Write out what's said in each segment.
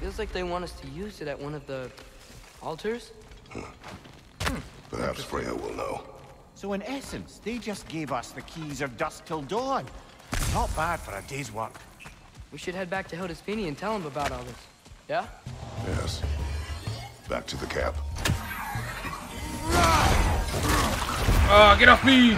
Feels like they want us to use it at one of the altars. Hmm. Perhaps Freya will know. So in essence, they just gave us the keys of Dusk Till Dawn. Not bad for a day's work. We should head back to Hildisvini and tell him about all this. Yeah? Yes. Back to the camp. Oh, ah, get off me!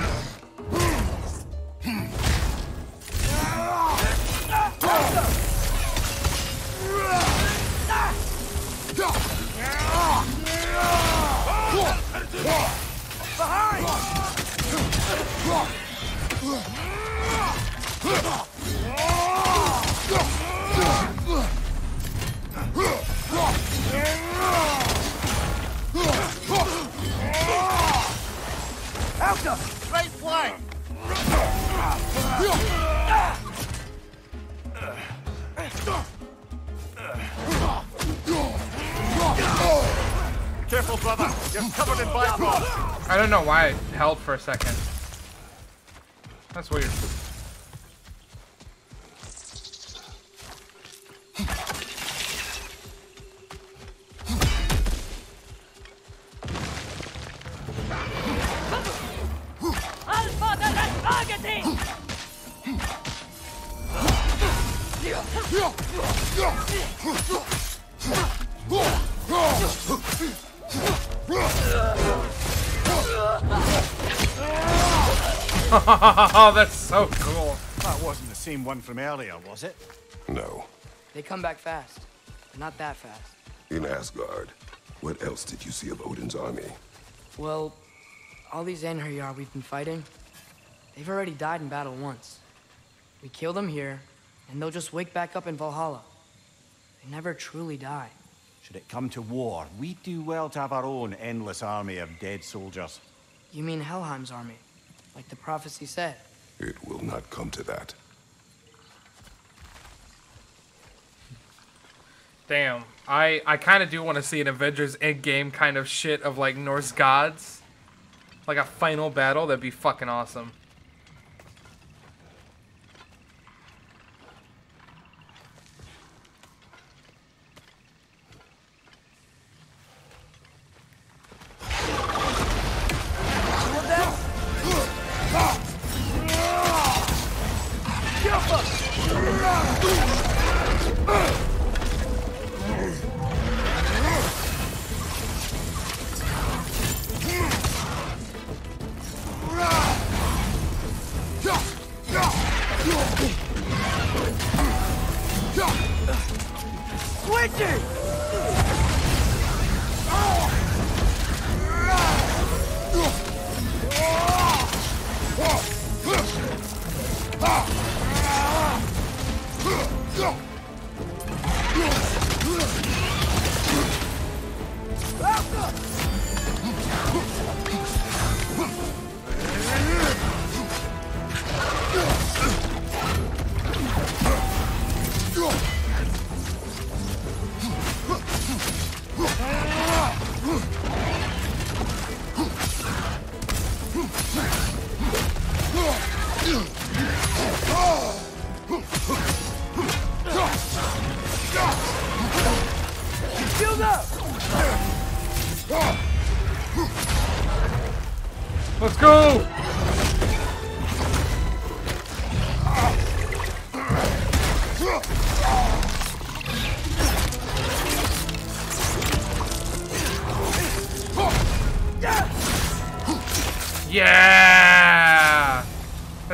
Alta! Right flank! Careful, brother. You're covered in Bifrost. I don't know why it held for a second. That's weird. Oh, that's so cool. That wasn't the same one from earlier, was it? No. They come back fast. but Not that fast. In Asgard, what else did you see of Odin's army? Well, all these Einherjar we've been fighting, they've already died in battle once. We kill them here, and they'll just wake back up in Valhalla. They never truly die. Should it come to war, we do well to have our own endless army of dead soldiers. You mean Helheim's army, like the prophecy said. It will not come to that. Damn. I, I kind of do want to see an Avengers Endgame kind of shit of like Norse gods. Like a final battle. That'd be fucking awesome.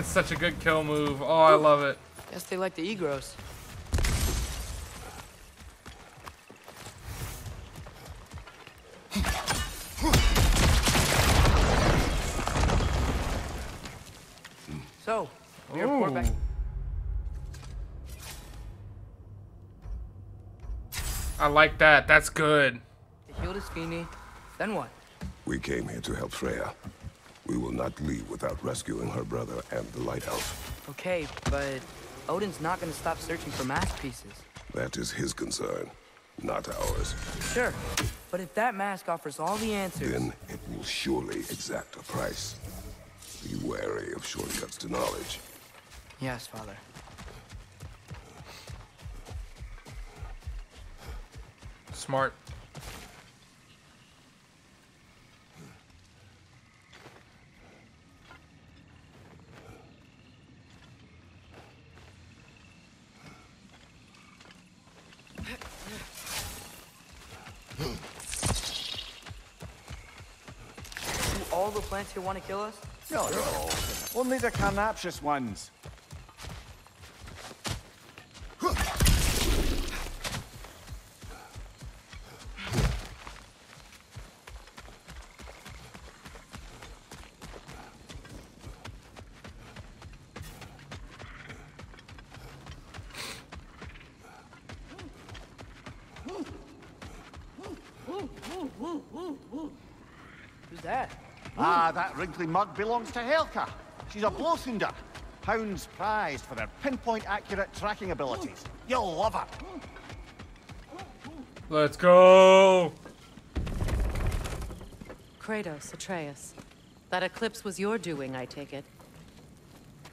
That's such a good kill move. Oh, I love it. Guess they like the Egros. So, we report back. I like that. That's good. They healed his Fini. Then what? We came here to help Freya. We will not leave without rescuing her brother and the lighthouse. Okay, but Odin's not gonna stop searching for masterpieces. That is his concern, not ours. Sure, but if that mask offers all the answers, Then it will surely exact a price. Be wary of shortcuts to knowledge. yes, father. Smart. All the plants here want to kill us? No, no. Only the carnivorous ones. Wrinkly mug belongs to Helka. She's a Blothunder. Hounds prized for their pinpoint accurate tracking abilities. You'll love her. Let's go. Kratos, Atreus. That eclipse was your doing, I take it.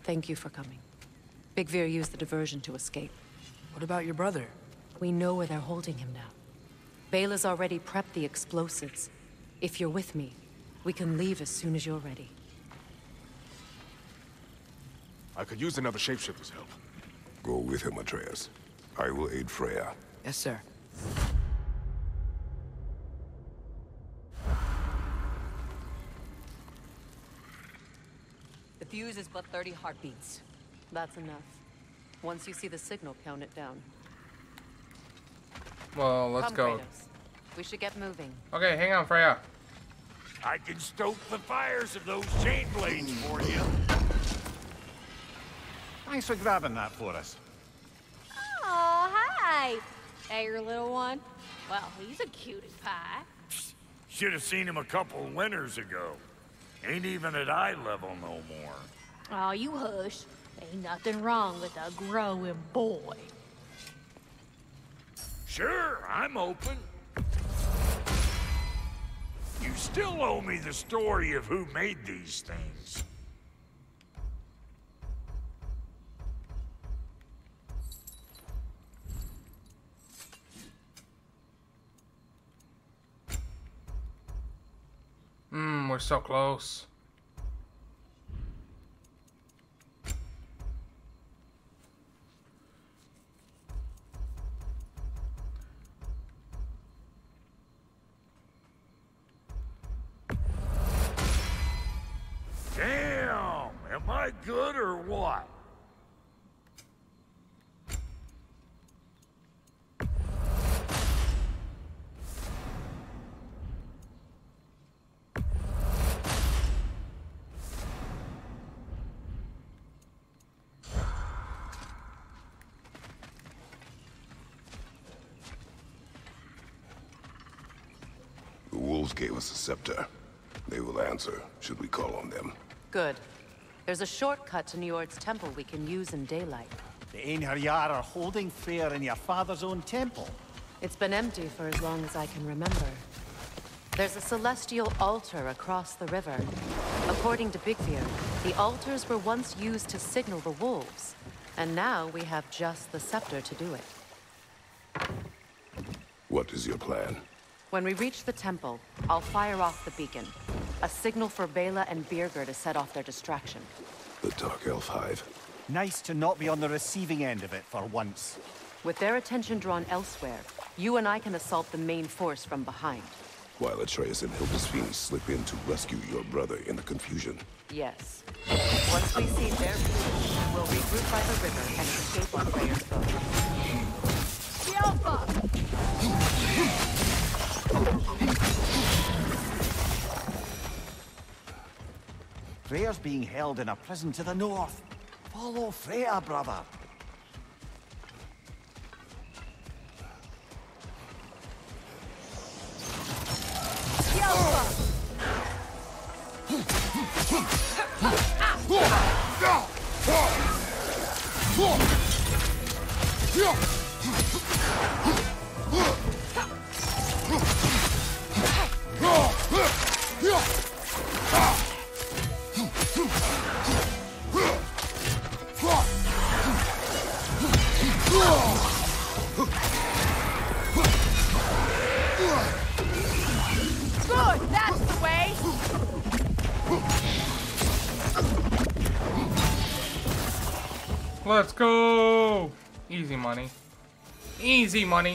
Thank you for coming. Big Veer used the diversion to escape. What about your brother? We know where they're holding him now. Bela's already prepped the explosives. If you're with me, we can leave as soon as you're ready. I could use another shapeshifter's help. Go with him, Atreus. I will aid Freya. Yes, sir. The fuse is but 30 heartbeats. That's enough. Once you see the signal, count it down. Well, let's Come, go. Kratos. We should get moving. Okay, hang on, Freya. I can stoke the fires of those chain blades for you. Thanks for grabbing that for us. Oh, hi. Hey, your little one. Well, he's a cutie pie. Should have seen him a couple winters ago. Ain't even at eye level no more. Oh, you hush. Ain't nothing wrong with a growing boy. Sure, I'm open. You still owe me the story of who made these things. Mmm, we're so close. The wolves gave us a scepter. They will answer, should we call on them. Good. There's a shortcut to Njord's temple we can use in daylight. The Einherjar are holding fair in your father's own temple. It's been empty for as long as I can remember. There's a celestial altar across the river. According to Bigvir, the altars were once used to signal the wolves, and now we have just the scepter to do it. What is your plan? When we reach the temple, I'll fire off the beacon. A signal for Bela and Birger to set off their distraction. The Dark Elf Hive. Nice to not be on the receiving end of it for once. With their attention drawn elsewhere, you and I can assault the main force from behind. While Atreus and Hildisvini slip in to rescue your brother in the confusion. Yes. Once we see their position, we'll regroup by the river and escape on Freyr's boat. Alpha! Freya's being held in a prison to the north. Follow Freya, brother. Money.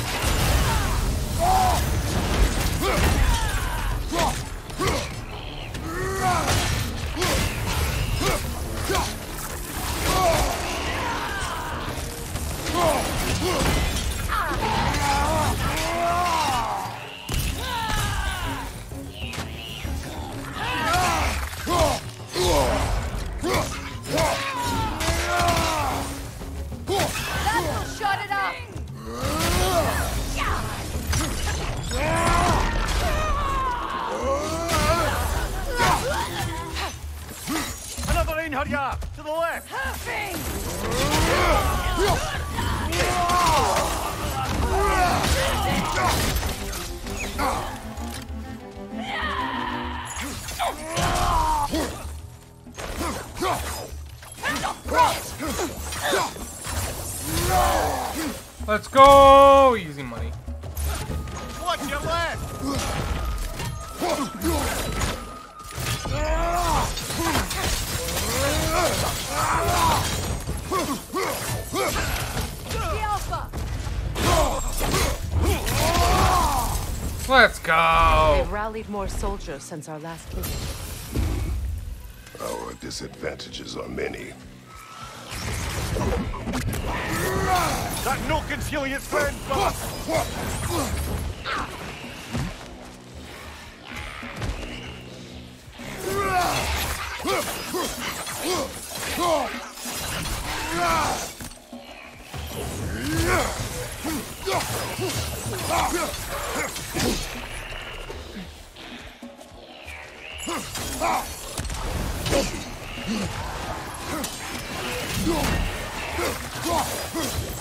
Let's go! Easy money. Watch your left! Let's go! They've rallied more soldiers since our last visit. Our disadvantages are many. That no concealing its friends, brother! The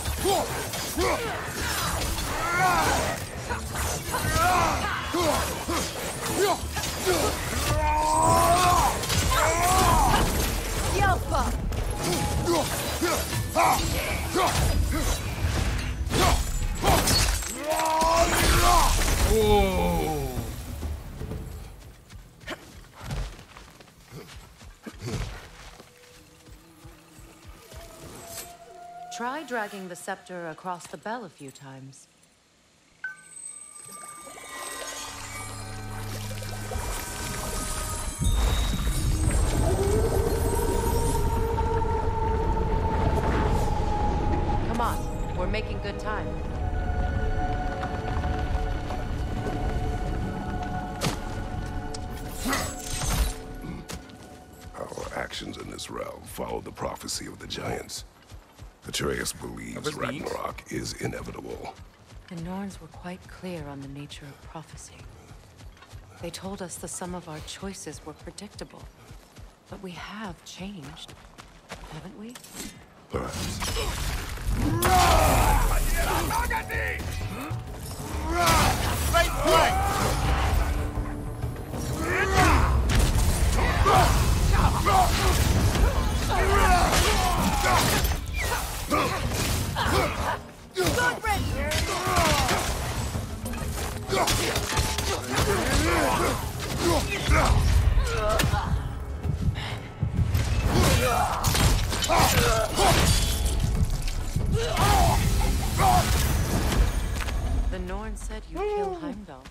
Alpha! Dragging the scepter across the bell a few times. Come on, we're making good time. Our actions in this realm follow the prophecy of the giants. Atreus believes was neat. Ragnarok is inevitable. The Norns were quite clear on the nature of prophecy. They told us the sum of our choices were predictable. But we have changed, haven't we? Perhaps. Right the Norn said you kill Heimdall,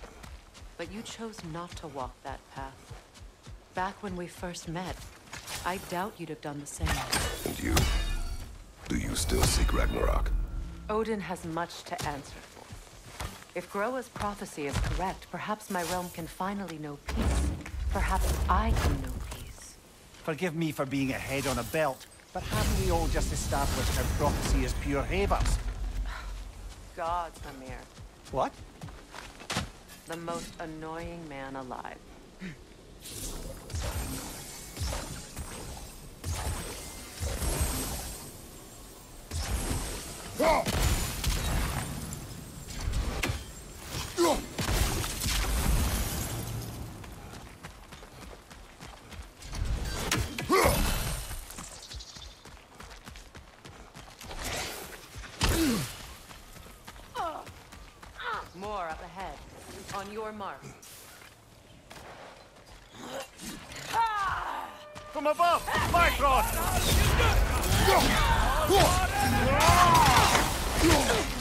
but you chose not to walk that path. Back when we first met, I doubt you'd have done the same. And you? Do you still seek Ragnarok? Odin has much to answer for. If Groa's prophecy is correct, perhaps my realm can finally know peace. Perhaps I can know peace. Forgive me for being a head on a belt, but haven't we all just established our prophecy is pure havers? Gods, Amir. What? The most annoying man alive. More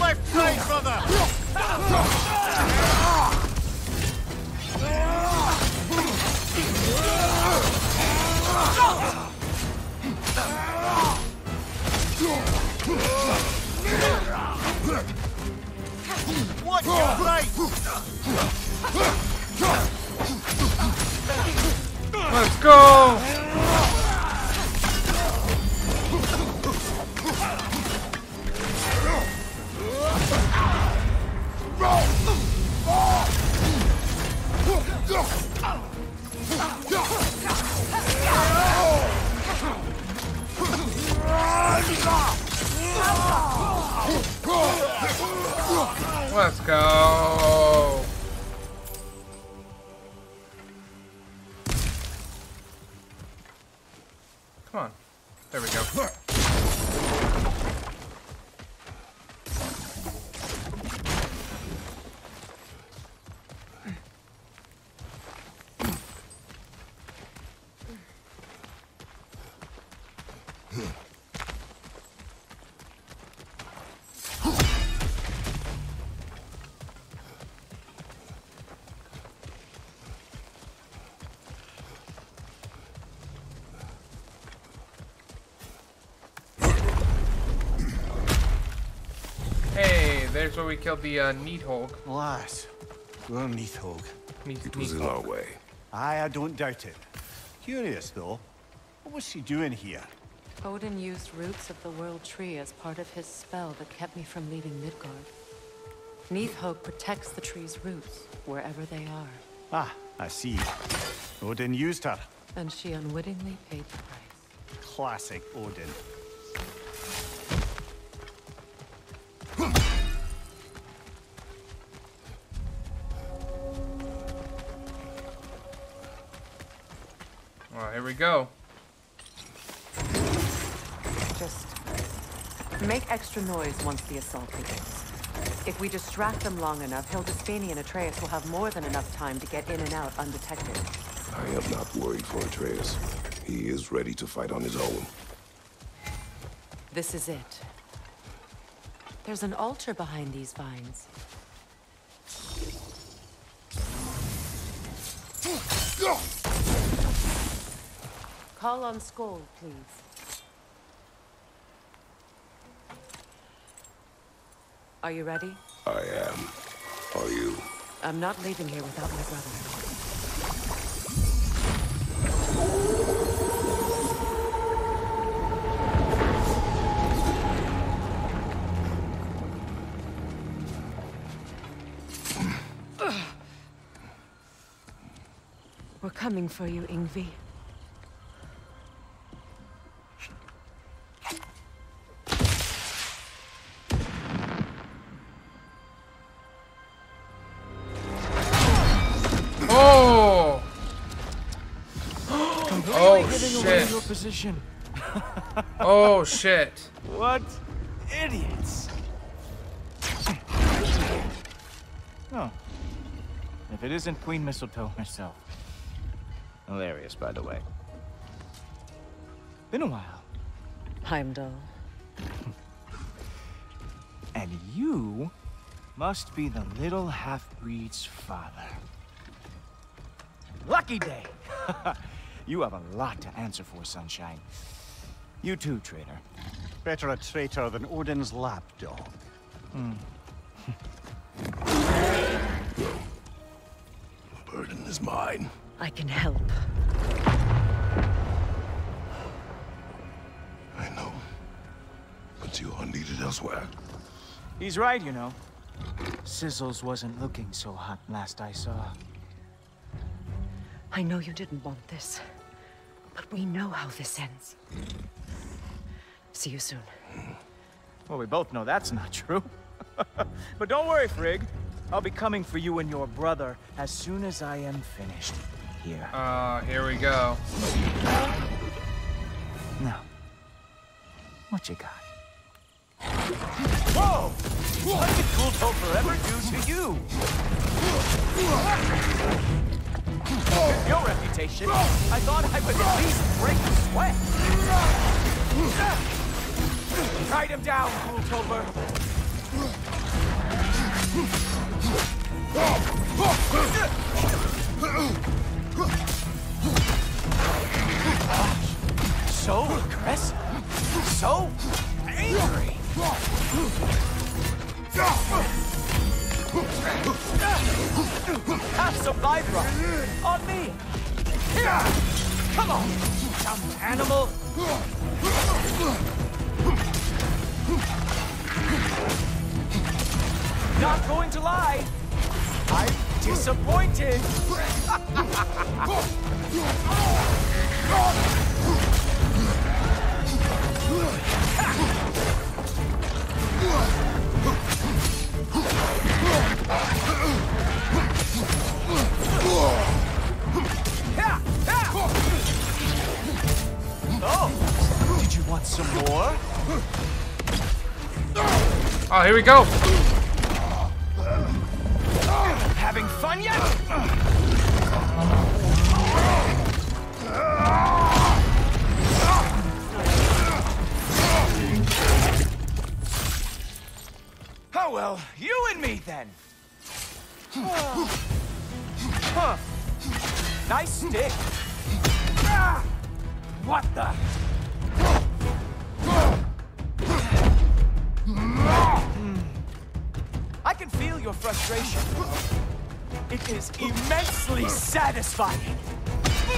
Left side, brother! Watch your right! Let's go! There's where we killed the uh, Nidhogg. Lass, we're Nidhogg. Neath- It was in our way. Aye, I don't doubt it. Curious, though. What was she doing here? Odin used roots of the World Tree as part of his spell that kept me from leaving Midgard. Nidhogg protects the tree's roots, wherever they are. Ah, I see. Odin used her. And she unwittingly paid the price. Classic Odin. We go. Just make extra noise once the assault begins. If we distract them long enough, Hildisvini and Atreus will have more than enough time to get in and out undetected. I am not worried for Atreus. He is ready to fight on his own. This is it. There's an altar behind these vines. Call on Skoll, please. Are you ready? I am. Are you? I'm not leaving here without my brother. We're coming for you, Ingvi. Position. Oh shit. What idiots. Oh. If it isn't Queen Mistletoe herself. Hilarious, by the way. Been a while. Heimdall. And you must be the little half-breed's father. Lucky day! you have a lot to answer for, Sunshine. You too, traitor. Better a traitor than Odin's lapdog. Hmm. The burden is mine. I can help. I know. But you are needed elsewhere. He's right, you know. Sizzles wasn't looking so hot last I saw. I know you didn't want this, but we know how this ends. See you soon. Well, we both know that's not true. but don't worry, Frigg. I'll be coming for you and your brother as soon as I am finished here. Uh, here we go. Now, what you got? Whoa! What did Cool Topher ever do to you? Your reputation, I thought I would at least break a sweat. Write him down, Cool Topher. So aggressive. So angry. Have some Vibra on me. Come on, dumb animal. Not going to lie. I'm disappointed. Oh, did you want some more? Oh, here we go. Having fun yet? Well, you and me then. huh. Nice stick. Ah! What the? I can feel your frustration. It is immensely satisfying.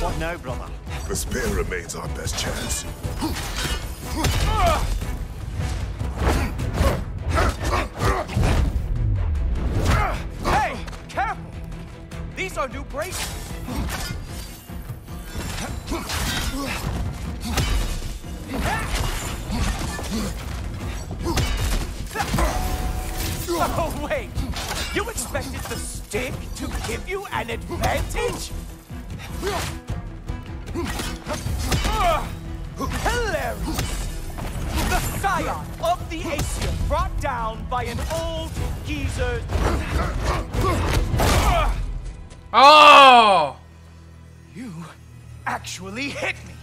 What now, brother? The spear remains our best chance. New braces. Oh, wait! You expected the stick to give you an advantage? Hilarious! The scion of the Aesir brought down by an old geezer. Oh! You actually hit me.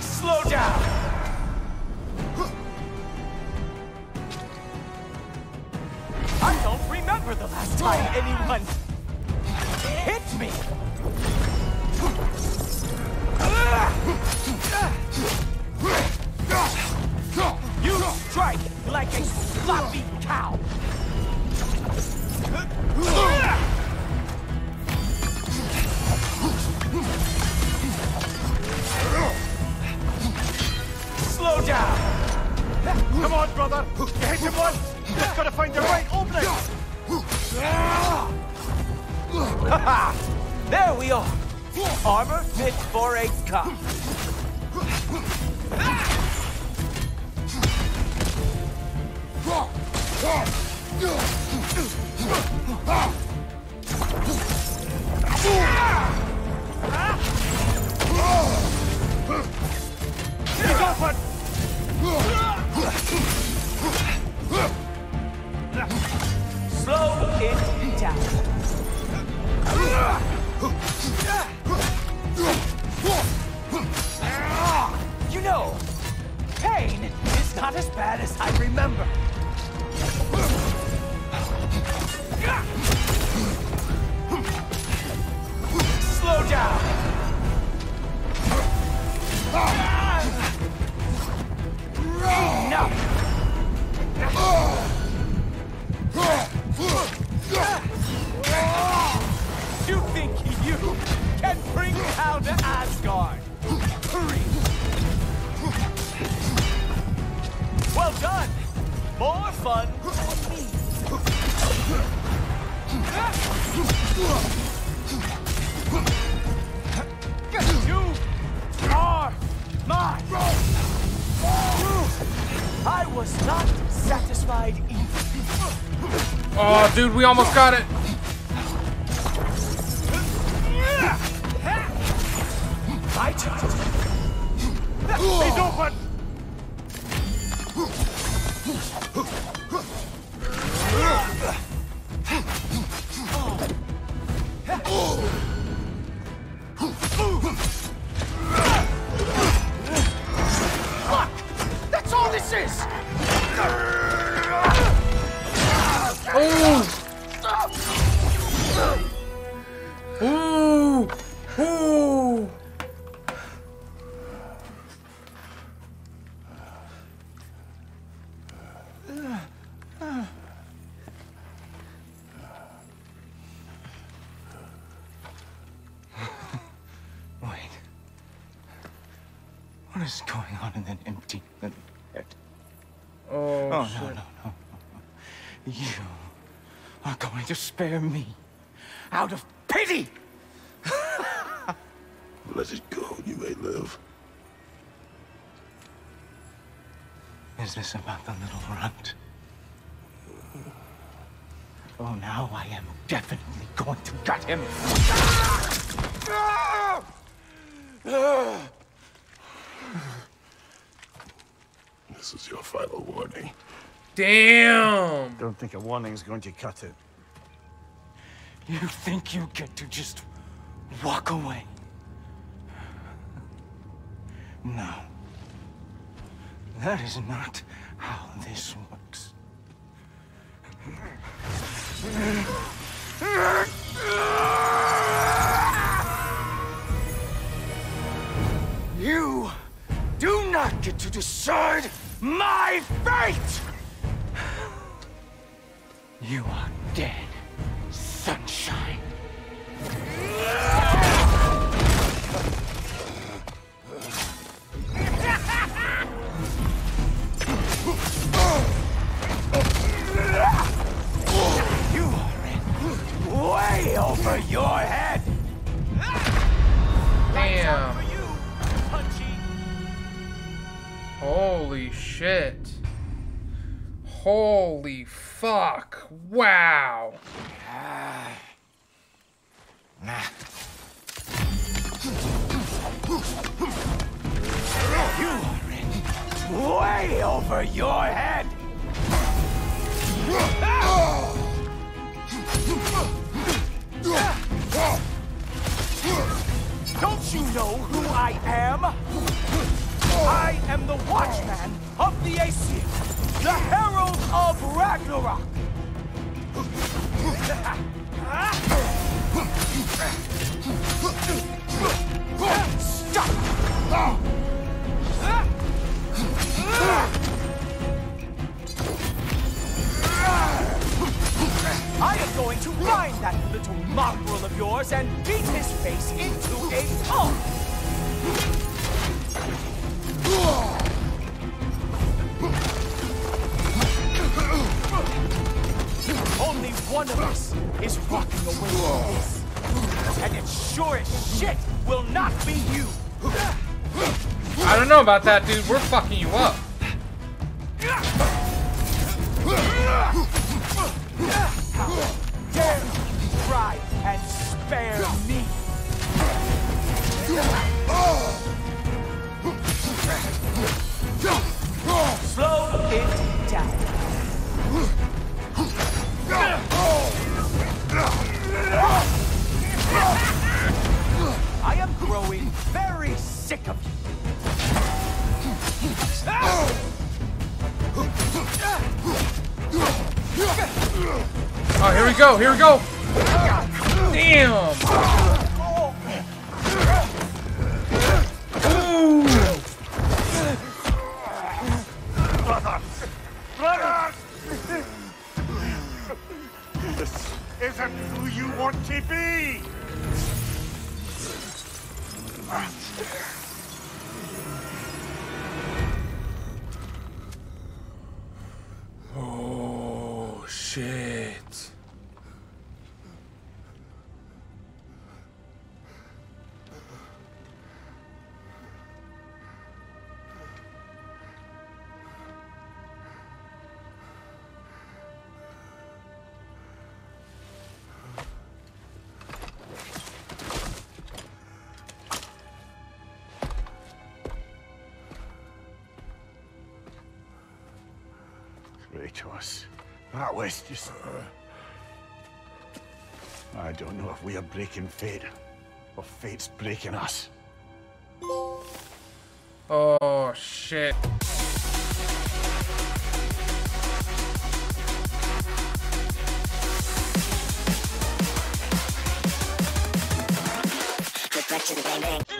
Slow down. I don't remember the last time anyone hit me. not as bad as I remember. We almost got it. My turn. Open. Fuck! What is going on in that empty little head? Oh, Oh, shit. no, no, no, no. You are going to spare me out of pity! Let it go, you may live. Is this about the little runt? Oh, now I am definitely going to gut him. Ah! Ah! This is your final warning. Damn. Don't think a warning's going to cut it. You think you get to just walk away? No. That is not how this works. You do not get to decide my fate! You are dead, sunshine. You are in way over your head! Damn. For you, Punchy. Holy shit. Holy fuck. Wow. You are in way over your head! Don't you know who I am? I am the Watchman of the Aesir, the Herald of Ragnarok! Stop! I am going to find that little mongrel of yours and beat his face into a pulp! One of us is walking away from this. And it sure as shit will not be you! I don't know about that, dude. We're fucking you up. Dare you try and spare me! Oh, here we go. Here we go. Damn. Kratos. That was just... I don't know if we are breaking fate, or fate's breaking us. Oh shit. Back to the bang bang.